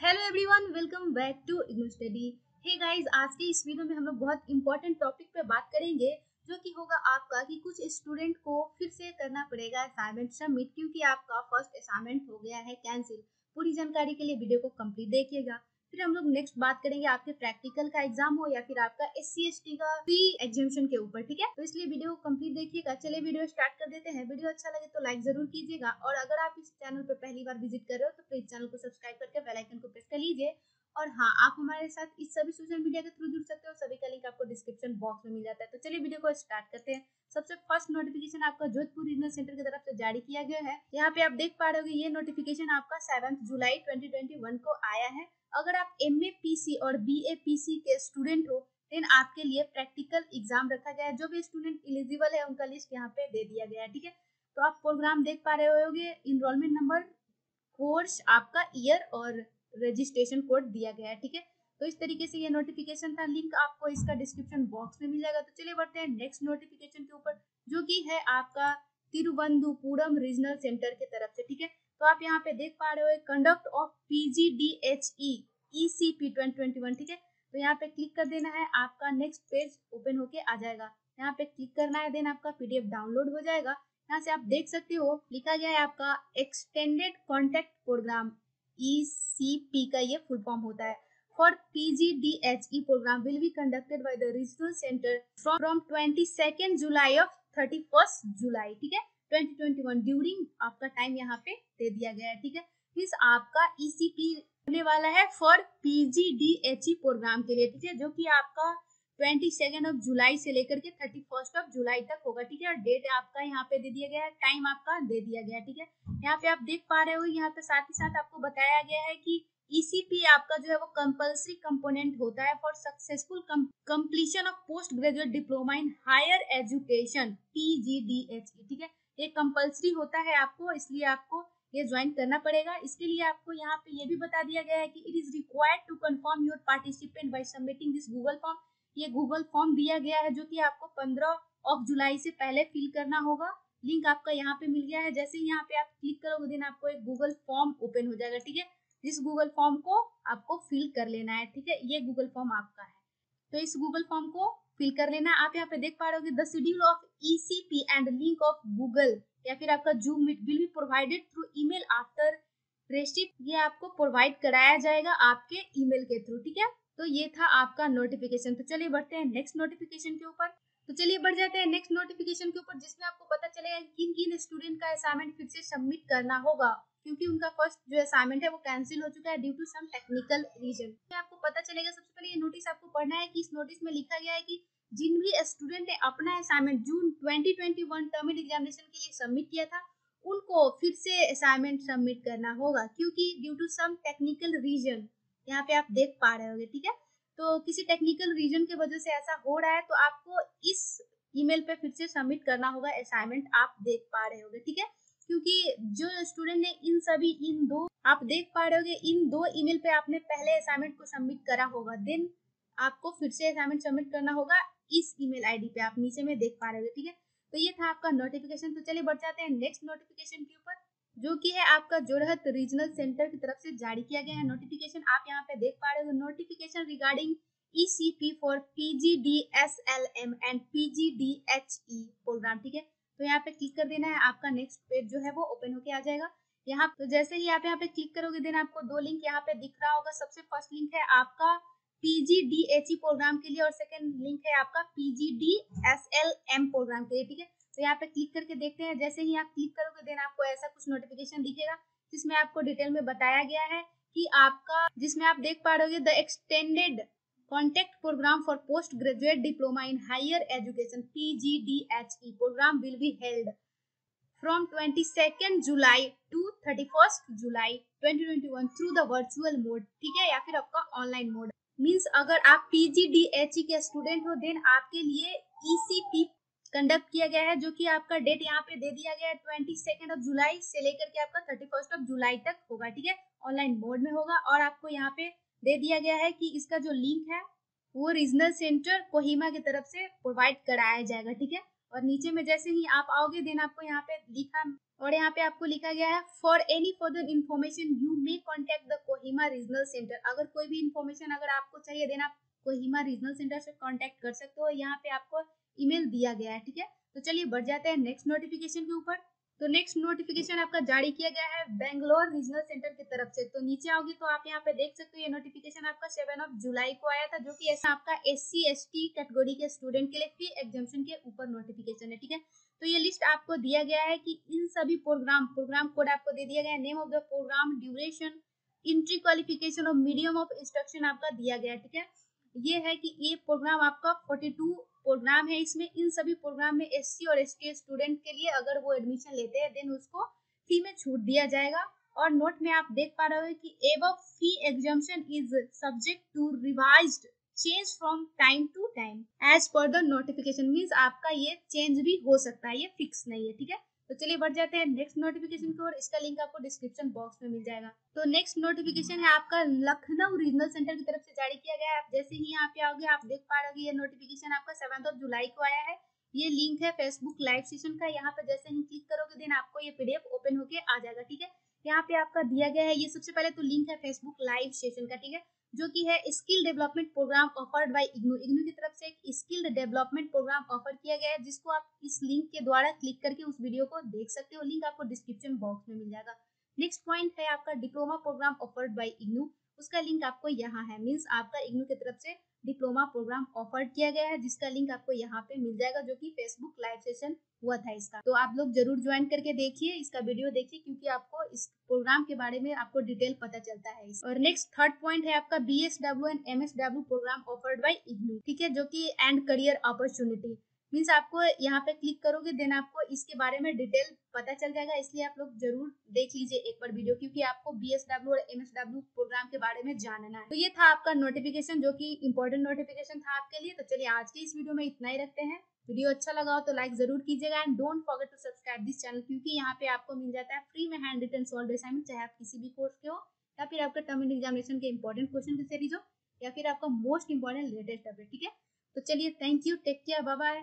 Hello everyone welcome back to IGNOU study hey guys आज के इस वीडियो में हम लोग बहुत इंपॉर्टेंट टॉपिक पे बात करेंगे, जो कि होगा आपका कि कुछ स्टूडेंट को फिर से करना पड़ेगा असाइनमेंट सबमिट क्योंकि आपका फ़र्स्ट असाइनमेंट हो गया है कैंसिल पूरी जानकारी के लिए वीडियो को कंप्लीट देखिएगा। फिर हम लोग नेक्स्ट बात करेंगे आपके प्रैक्टिकल का एग्ज़ाम हो या फिर आपका एस सी एस टी का फ़ी एग्जामेशन के ऊपर, ठीक है? तो इसलिए वीडियो को कंप्लीट देखिएगा। चलिए वीडियो स्टार्ट कर देते हैं। वीडियो अच्छा लगे तो लाइक ज़रूर कीजिएगा। और अगर आप इस चैनल पर पहली बार विज़िट कर रहे हो तो प्लीज़ चैनल को सब्सक्राइब करके बेलाइकन को प्रेस कर लीजिए। और हाँ आप हमारे साथ इस सभी सोशल मीडिया के थ्रू जुड़ सकते हो। सभी का लिंक आपको डिस्क्रिप्शन बॉक्स में मिल जाता है। तो चलिए वीडियो को स्टार्ट करते हैं। सबसे फ़र्स्ट नोटिफिकेशन आपका जोधपुर रीजनल सेंटर की तरफ़ से जारी किया गया है। यहाँ पे आप देख पा रहे हो ये नोटिफिकेशन आपका सेवन जुलाई 2021 को आया है। अगर आप एमएपीसी और बीएपीसी के स्टूडेंट हो देन आपके लिए प्रैक्टिकल एग्ज़ाम रखा गया है। जो भी स्टूडेंट एलिजिबल है, उनका लिस्ट यहाँ पे दे दिया गया है, ठीक है? तो आप प्रोग्राम देख पा रहे होगे। इनरोलमेंट नंबर कोर्स आपका ईयर और रजिस्ट्रेशन कोड दिया गया है, ठीक है? तो इस तरीके से ये नोटिफिकेशन था लिंक आपको इसका डिस्क्रिप्शन बॉक्स में मिल जाएगा। तो चलिए बढ़ते हैं नेक्स्ट नोटिफिकेशन के ऊपर, जो कि है आपका तिरुवंतपुरम रीजनल सेंटर की तरफ़ से, ठीक है? तो आप यहाँ पे देख पा रहे हो कंडक्ट ऑफ़ पीजीडीएचई ईसीपी 2021 ठीक है? तो यहाँ पे क्लिक कर देना है, आपका नेक्स्ट पेज ओपन होके आ जाएगा। यहाँ पे क्लिक करना है देन आपका पीडीएफ डाउनलोड हो जाएगा। यहाँ से आप देख सकते हो, लिखा गया है आपका एक्सटेंडेड कॉन्टेक्ट प्रोग्राम ECP का ये फुल फॉर्म होता है। For P D H E programme will be conducted by the regional centre from from twenty second July of thirty first July ठीक है? ट्वेंटी ट्वेंटी वन ड्यूरिंग आपका time यहाँ पे दे दिया गया है, ठीक है? फिर आपका ई सी पी होने वाला है for P D H E programme के लिए, ठीक है? जो कि आपका ट्वेंटी सेकेंड ऑफ़ जुलाई से लेकर के थर्टी फ़र्स्ट ऑफ़ जुलाई तक होगा, ठीक है? और डेट आपका, यहाँ पे दे दिया गया है टाइम आपका दे दिया गया है, ठीक है? यहाँ पे आप देख पा रहे हो, यहाँ पे साथ ही साथ आपको बताया गया है कि ईसीपी e आपका जो है वो कंपल्सरी कंपोनेंट होता है for successful completion of post graduate diploma in higher education PGDHE ठीक है? ये कंपल्सरी होता है आपको इसलिए आपको ये ज्वाइन करना पड़ेगा। इसके लिए आपको यहाँ पे ये भी बता दिया गया है कि it is required to confirm your participant by submitting this Google form ये गूगल फॉर्म दिया गया है जो कि आपको पंद्रह ऑफ़ जुलाई से पहले फिल करना होगा। लिंक आपका यहाँ पे मिल गया है। जैसे ही यहाँ पे आप क्लिक करोगे दिन आपको एक गूगल फॉर्म ओपन हो जाएगा, ठीक है? जिस गूगल फॉर्म को आपको फिल कर लेना है, ठीक है? ये गूगल फॉर्म आपका है। तो इस गूगल फॉर्म को फिल कर लेना आप यहाँ पे देख पा रहे हो the schedule of ECP and link of Google या फिर आपका Zoom meet will be provided through email after receipt ये आपको प्रोवाइड कराया जाएगा आपके ईमेल के थ्रू ठीक है? तो ये था आपका नोटिफिकेशन तो चलिए बढ़ते हैं नेक्स्ट नोटिफिकेशन के ऊपर। तो चलिए बढ़ जाते हैं नेक्स्ट नोटिफिकेशन के ऊपर, जिसमें आपको पता चलेगा किन किन स्टूडेंट का असाइनमेंट फिर से सबमिट करना होगा। क्योंकि उनका फ़र्स्ट जो असाइनमेंट है वो कैंसिल हो चुका है due to some technical reason आपको पता चलेगा, सबसे पहले ये नोटिस आपको पढ़ना है कि इस नोटिस में लिखा गया है कि जिन भी स्टूडेंट ने अपना असाइनमेंट जून 2021 टर्मिट एग्जामिनेशन के लिए सबमिट किया था, उनको फिर से असाइनमेंट सबमिट करना होगा। क्योंकि due to some technical reason यहाँ पे आप देख पा रहे होंगे, ठीक है? तो किसी टेक्निकल रीजन की वजह से ऐसा हो रहा है तो आपको इस ईमेल पे फिर से सबमिट करना होगा असाइनमेंट आप देख पा रहे होंगे, ठीक है? क्योंकि जो स्टूडेंट ने इन सभी, इन दो, आप देख पा रहे हो इन दो ईमेल पे आपने पहले असाइनमेंट को सबमिट करा होगा देन आपको फिर से असाइनमेंट सबमिट करना होगा, इस ईमेल आईडी पे आप नीचे में देख पा रहे हो ठीक है? तो ये था आपका नोटिफिकेशन तो चलिए बढ़ जाते हैं नेक्स्ट नोटिफिकेशन के ऊपर। जो कि है आपका जोरहत रीजनल सेंटर की तरफ़ से जारी किया गया है। नोटिफिकेशन आप यहाँ पे देख पा रहे हो। Notification regarding ECP for PGDSLM and PGDHE programme ठीक है? तो यहाँ पे क्लिक कर देना है। आपका नेक्स्ट पेज जो है वो ओपन होके आ जाएगा। यहाँ तो जैसे ही आप यहाँ पे क्लिक करोगे देन आपको दो लिंक यहाँ पे दिख रहा होगा। सबसे फ़र्स्ट लिंक है आपका पीजीडीएचई प्रोग्राम के लिए और सेकंड लिंक है आपका पीजीडीएसएलएम प्रोग्राम के लिए, ठीक है? तो यहाँ पे क्लिक करके देखते हैं। जैसे ही आप क्लिक करोगे देन आपको ऐसा कुछ नोटिफिकेशन दिखेगा, जिसमें आपको डिटेल में बताया गया है कि आपका, जिसमें आप देख पा रहे the extended Contact program for postgraduate diploma in higher education PGDHE program will be held from 22nd July to 31st July 2021 through the virtual mode ठीक है? या फिर आपका ऑनलाइन मोड मीन्स अगर आप पीजीडीएचई के स्टूडेंट हो देन आपके लिए ईसीपी e कंडक्ट किया गया है, जो कि आपका डेट यहाँ पे दे दिया गया है ट्वेंटी सेकेंड ऑफ़ जुलाई से लेकर के आपका थर्टी फ़र्स्ट ऑफ़ जुलाई तक होगा, ठीक है? ऑनलाइन मोड में होगा और आपको यहाँ पे दे दिया गया है कि इसका जो लिंक है, वो रीजनल सेंटर कोहिमा की तरफ़ से प्रोवाइड कराया जाएगा, ठीक है? और नीचे में जैसे ही आप आओगे देन आपको यहाँ पे लिखा और यहाँ पे आपको लिखा गया है for any further information you may contact the Kohima regional centre अगर कोई भी इन्फॉर्मेशन अगर आपको चाहिए देन आप कोहिमा रीजनल सेंटर से कॉन्टेक्ट कर सकते हो। यहाँ पे आपको ईमेल दिया गया है, ठीक है? तो चलिए बढ़ जाते हैं नेक्स्ट नोटिफिकेशन के ऊपर। तो नेक्स्ट नोटिफिकेशन आपका जारी किया गया है बेंगलोर रीजनल सेंटर की तरफ़ से। तो नीचे आओगे तो आप यहाँ पे देख सकते हो ये नोटिफिकेशन आपका सेवन ऑफ़ जुलाई को आया था, जो कि ऐसा आपका S C S T category के स्टूडेंट के लिए फ़ी एग्जामेशन के ऊपर नोटिफिकेशन है, ठीक है? तो ये लिस्ट आपको दिया गया है कि इन सभी प्रोग्राम प्रोग्राम कोड आपको दे दिया गया name of the programme duration entry qualification और मीडियम ऑफ़ इंस्ट्रक्शन आपका दिया गया ठीक है? ये है कि ये प्रोग्राम आपका 42 प्रोग्राम है, इसमें इन सभी प्रोग्राम में एससी और एस स्टूडेंट के लिए अगर वो एडमिशन लेते हैं देन उसको फ़ी में छूट दिया जाएगा। और नोट में आप देख पा रहे हो कि एव fee examination is subject to revise change from time to time as per the notification means आपका ये चेंज भी हो सकता है, ये फिक्स नहीं है, ठीक है? तो चलिए बढ़ जाते हैं नेक्स्ट नोटिफिकेशन की ओर। इसका लिंक आपको डिस्क्रिप्शन बॉक्स में मिल जाएगा। तो नेक्स्ट नोटिफिकेशन है आपका लखनऊ रीजनल सेंटर की तरफ़ से जारी किया गया है। आप जैसे ही यहाँ पे आओगे, आप देख पा रहे ये नोटिफिकेशन आपका सेवन ऑफ़ जुलाई को आया है। ये लिंक है फेसबुक लाइव सेशन का। यहाँ पे जैसे ही क्लिक करोगे देन आपको ये पीडीएफ ओपन होके आ जाएगा, ठीक है? यहाँ पे आपका दिया गया है। ये सबसे पहले तो लिंक है फेसबुक लाइव सेशन का, ठीक है? जो कि है skill development programme offered by IGNOU IGNOU की तरफ़ से एक स्किल डेवलपमेंट प्रोग्राम ऑफ़र किया गया है, जिसको आप इस लिंक के द्वारा क्लिक करके उस वीडियो को देख सकते हो। लिंक आपको डिस्क्रिप्शन बॉक्स में मिल जाएगा। नेक्स्ट पॉइंट है आपका diploma programme offered by IGNOU उसका लिंक आपको यहाँ है। मीन्स आपका इग्नू की तरफ़ से डिप्लोमा प्रोग्राम ऑफ़र किया गया है, जिसका लिंक आपको यहाँ पे मिल जाएगा, जो कि फेसबुक लाइव सेशन हुआ था इसका। तो आप लोग ज़रूर ज्वाइन करके देखिए, इसका वीडियो देखिए, क्योंकि आपको इस प्रोग्राम के बारे में आपको डिटेल पता चलता है और नेक्स्ट थर्ड पॉइंट है आपका B S W and M S W programme offered by IGNOU ठीक है, जो की एंड करियर अपॉर्चुनिटी मीन्स आपको यहाँ पे क्लिक करोगे देन आपको इसके बारे में डिटेल पता चल जाएगा, इसलिए आप लोग ज़रूर देख लीजिए एक बार वीडियो क्योंकि आपको BSW और MSW प्रोग्राम के बारे में जानना है। तो ये था आपका नोटिफिकेशन जो कि इम्पोर्टेंट नोटिफिकेशन था आपके लिए। तो चलिए आज के इस वीडियो में इतना ही रखते हैं। वीडियो अच्छा लगा हो तो लाइक ज़रूर कीजिएगा and don't forget to subscribe this channel क्योंकि यहाँ पे आपको मिल जाता है फ्री में हैंड रिटन सॉल्व असाइनमेंट चाहे आप किसी भी कोर्स के हो, या फिर आपका टर्म एग्जामिनेशन के इंपॉर्टेंट क्वेश्चन की सीरीज़ हो, या फिर आपका मोस्ट इंपॉर्टेंट लेटेस्ट अपडेट ठीक है? तो चलिए thank you take care bye bye